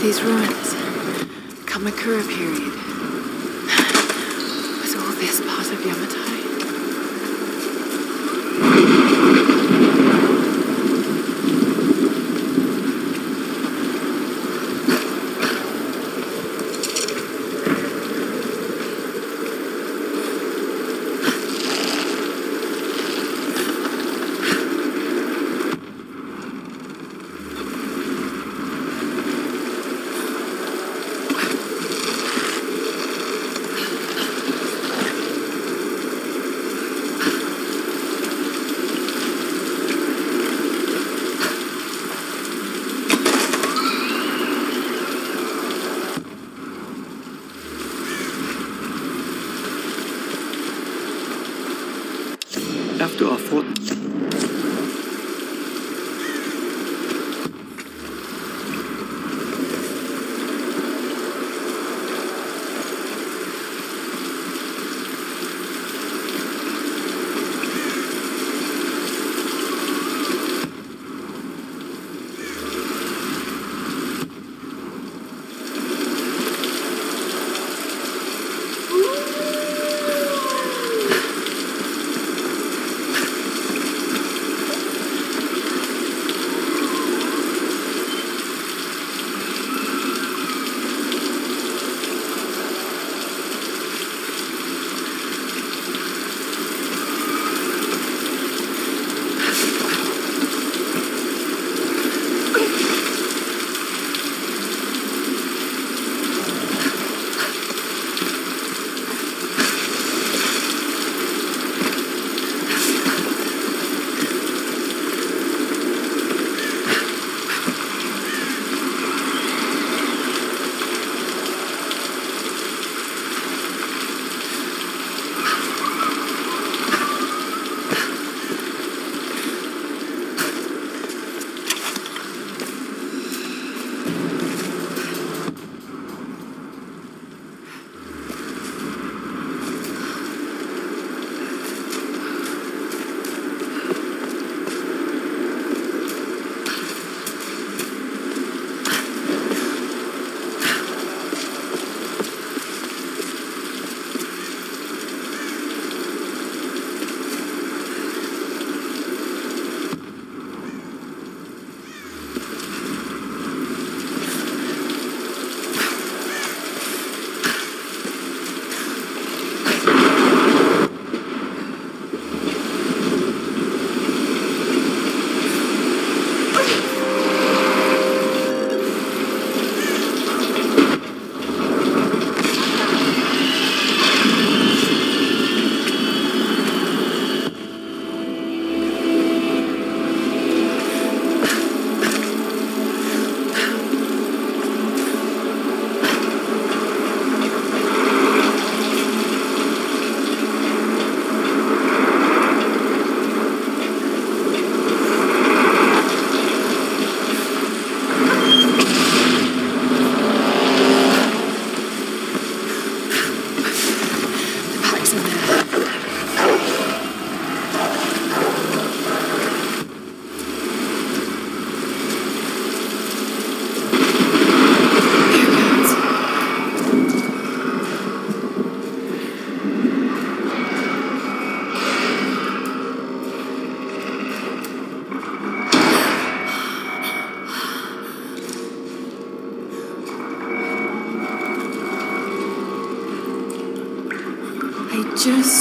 these ruins. Kamakura period. Was all this part of Yamatai? just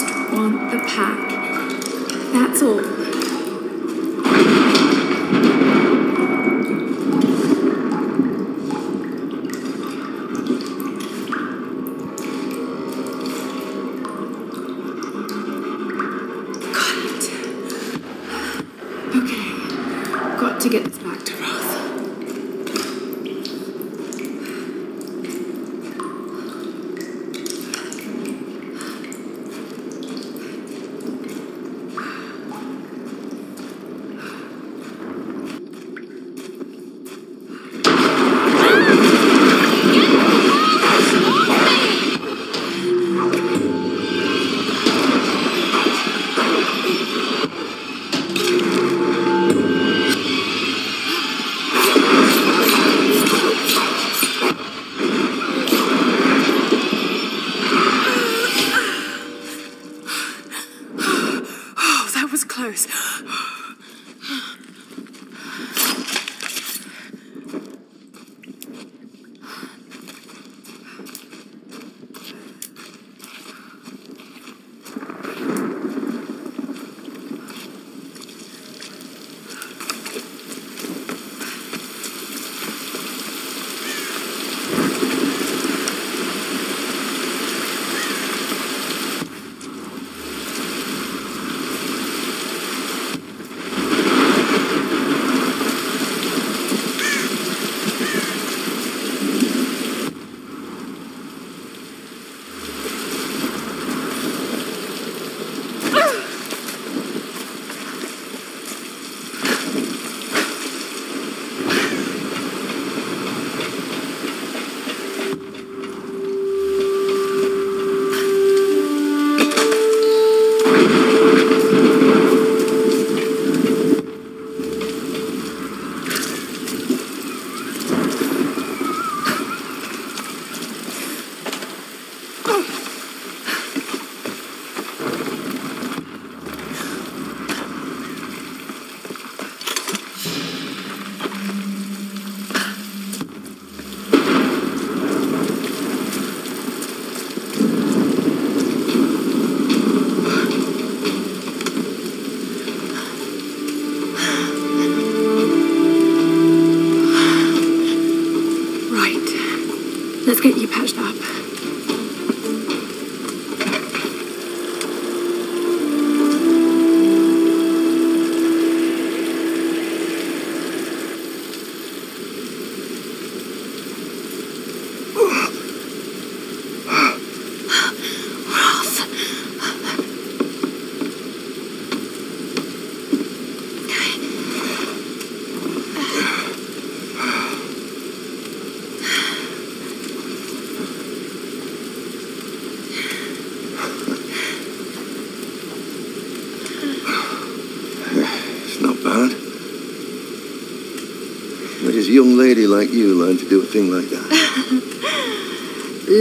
Get you patched up. It's not bad. Where does a young lady like you learn to do a thing like that?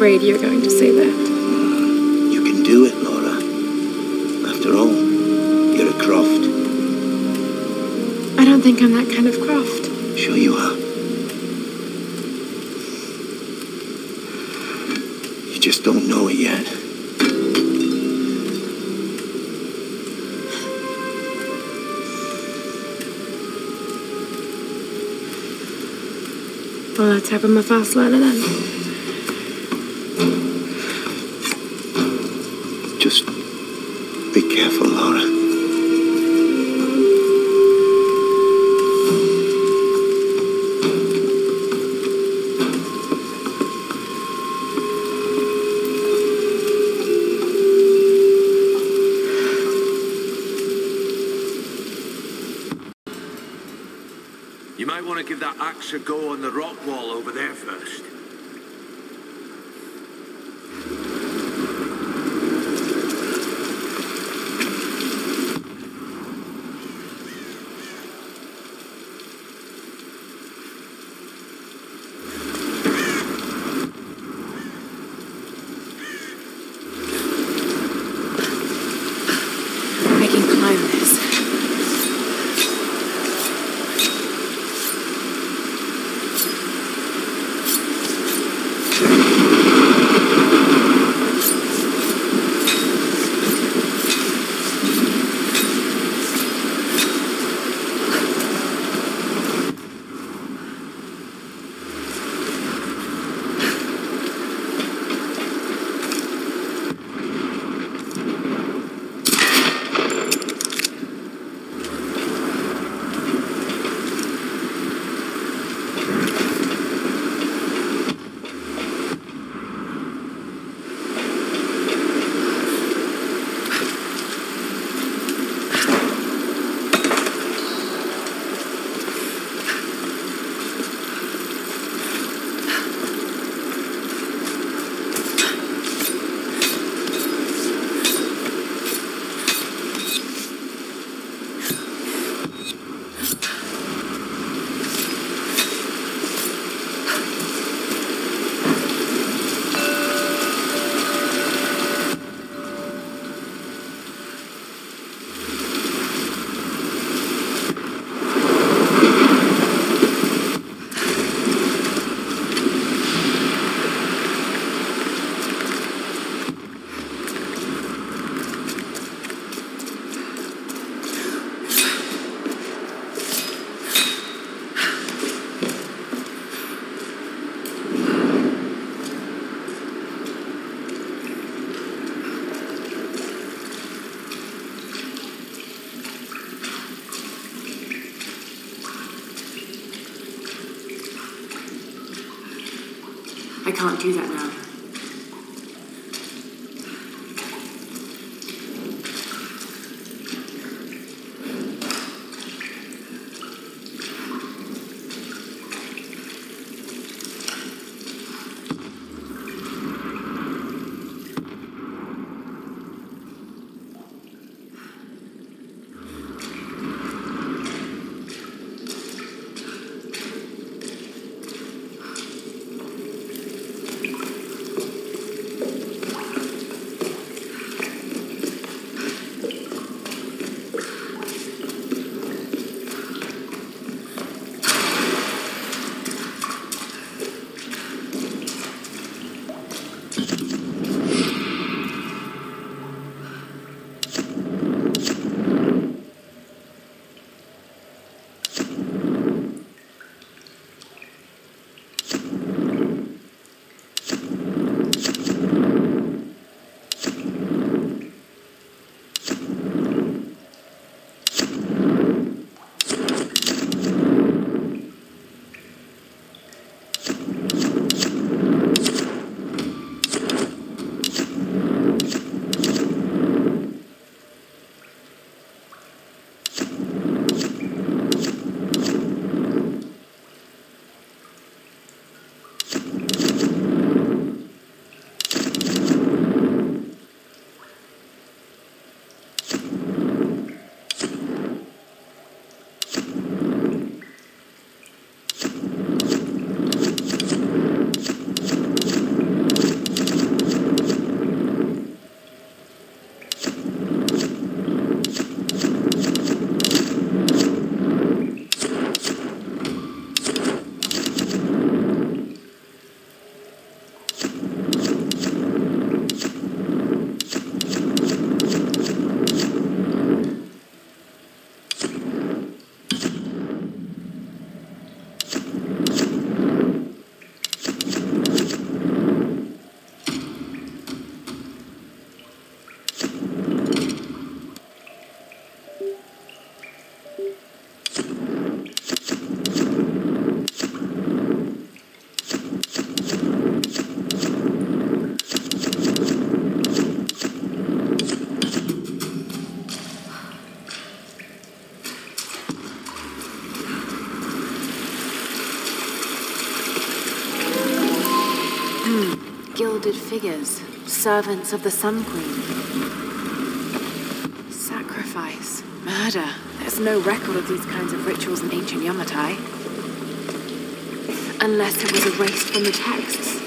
Afraid you're going to say that. You can do it, Lara. After all, you're a Croft. I don't think I'm that kind of Croft. Sure you are. You just don't know it yet. Well, let's I'm a fast learner then. Just be careful, Lara. You might want to give that axe a go on the rock wall over there first. Can't do that now. Figures, servants of the Sun Queen. Sacrifice, murder. There's no record of these kinds of rituals in ancient Yamatai. Unless it was erased from the texts.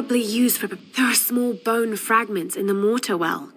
probably used for... There are small bone fragments in the mortar well.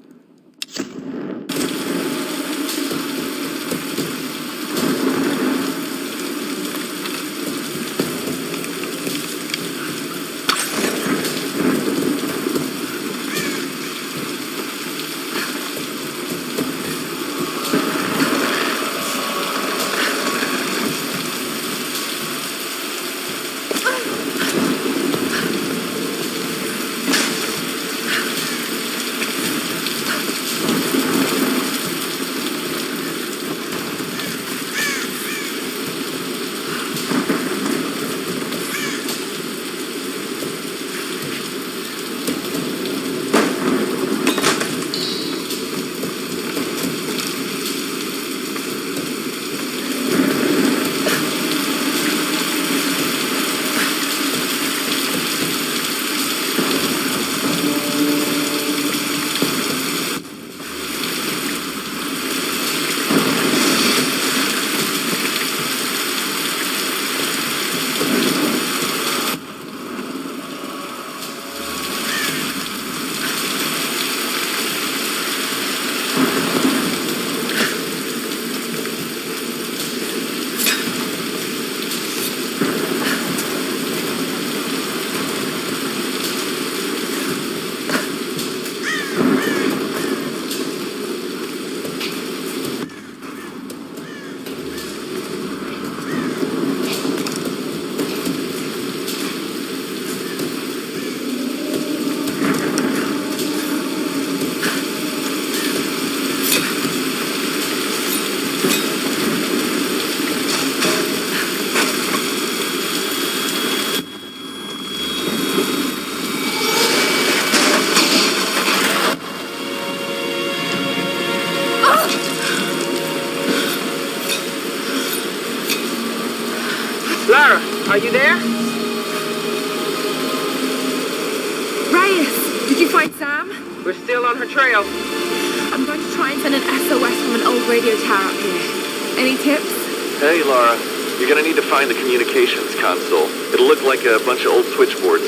Like a bunch of old switchboards.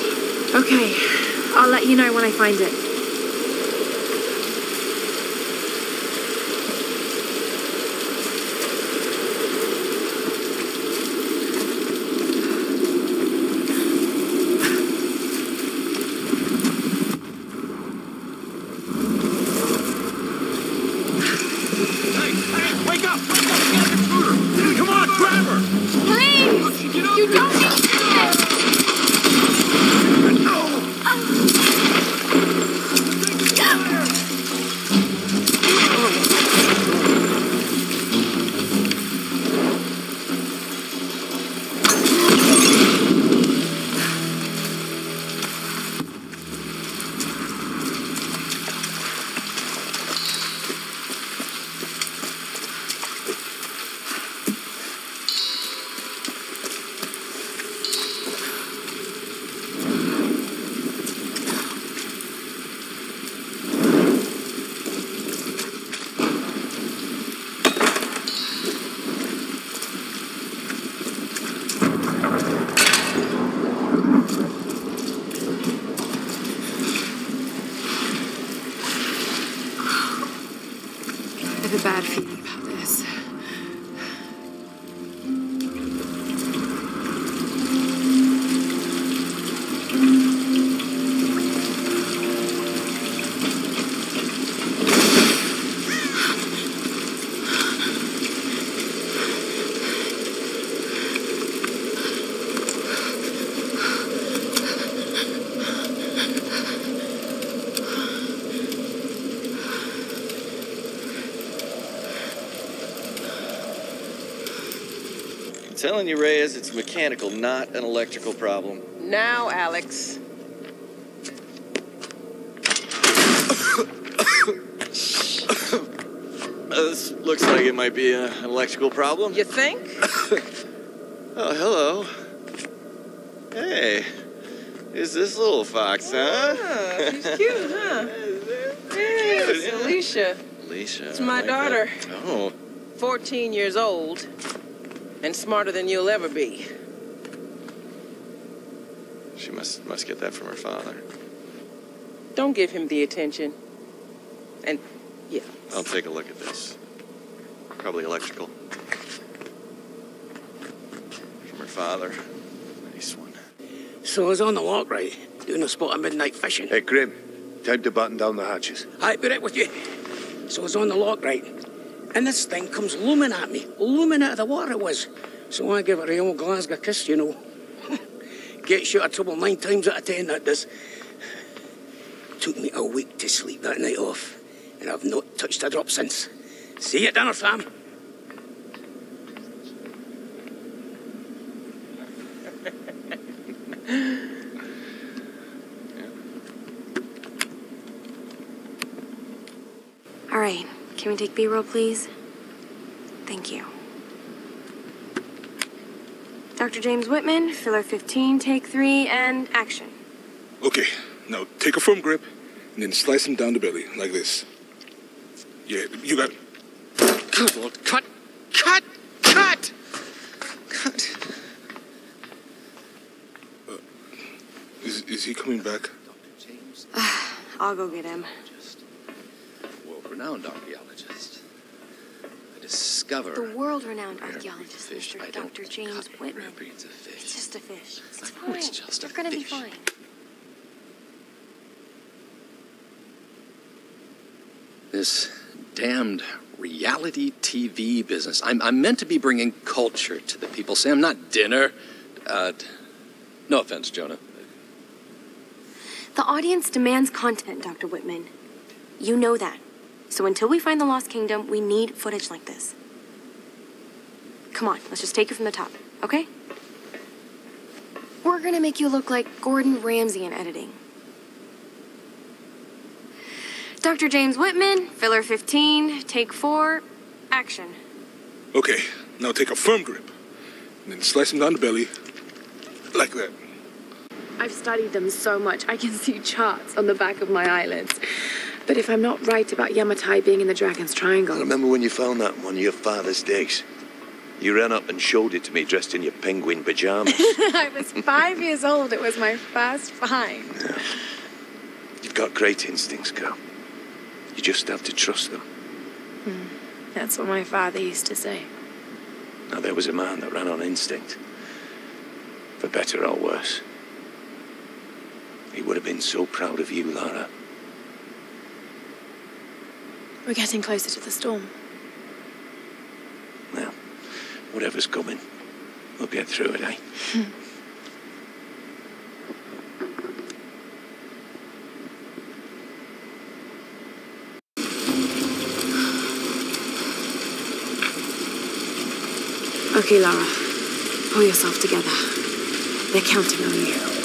Okay, I'll let you know when I find it. I'm telling you, Reyes, it's mechanical, not an electrical problem. Now, Alex. Uh, this looks like it might be a, an electrical problem. You think? Oh, hello. Hey, is this little fox, huh? Ah, she's cute, huh? Yes, Alisha. Alisha. It's my like that. daughter. Oh, 14 years old and smarter than you'll ever be. she must must get that from her father. Don't give him the attention. And, yeah. I'll take a look at this. Probably electrical. From her father. Nice one. So I was on the lock, right? Doing a spot of midnight fishing. Hey, Grim. Time to button down the hatches. I'll be right with you. So I was on the lock, right? And this thing comes looming at me, looming out of the water it was. So I give it a old Glasgow kiss, you know. Gets you out of trouble nine times out of ten, that does. Took me a week to sleep that night off, and I've not touched a drop since. See you at dinner, Sam. All right, can we take B roll, please? Thank you. Dr. James Whitman, filler 15, take three, and action. Okay, now take a firm grip and then slice him down the belly like this. Yeah, you got. Good Lord, cut, cut, cut, cut. Uh, is, is he coming back? Dr. James? I'll go get him. World-renowned archaeologist. I discover The world-renowned archaeologist, fish. Mr. Dr. James Whitman. rare breeds of fish. It's just a fish. It's fine. it's just a You're gonna be fish. fine. This damned reality TV business. I'm, I'm meant to be bringing culture to the people, Sam, not dinner. Uh, no offense, Jonah. The audience demands content, Dr. Whitman. You know that. So until we find the Lost Kingdom, we need footage like this. Come on, let's just take it from the top, okay? We're gonna make you look like Gordon Ramsay in editing. Dr. James Whitman, filler 15, take four, action. Okay, now take a firm grip and then slice them down the belly, like that. I've studied them so much, I can see charts on the back of my eyelids. But if I'm not right about Yamatai being in the Dragon's Triangle. I remember when you found that on one of your father's digs. You ran up and showed it to me dressed in your penguin pajamas. I was five years old. It was my first find. You've got great instincts, girl. You just have to trust them. Hmm. That's what my father used to say. Now, there was a man that ran on instinct. For better or worse. He would have been so proud of you, Lara. We're getting closer to the storm. Well, whatever's coming, we'll get through it, eh? Okay, Lara. Pull yourself together. They're counting on you.